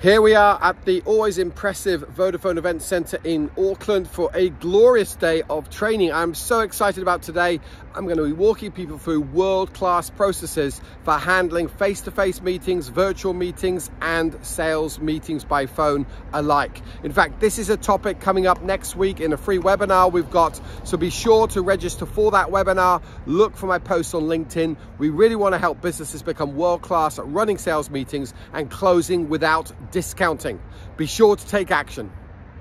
Here we are at the always impressive Vodafone Event Centre in Auckland for a glorious day of training. I'm so excited about today. I'm going to be walking people through world-class processes for handling face-to-face -face meetings, virtual meetings and sales meetings by phone alike. In fact, this is a topic coming up next week in a free webinar we've got. So be sure to register for that webinar. Look for my post on LinkedIn. We really want to help businesses become world-class at running sales meetings and closing without discounting. Be sure to take action.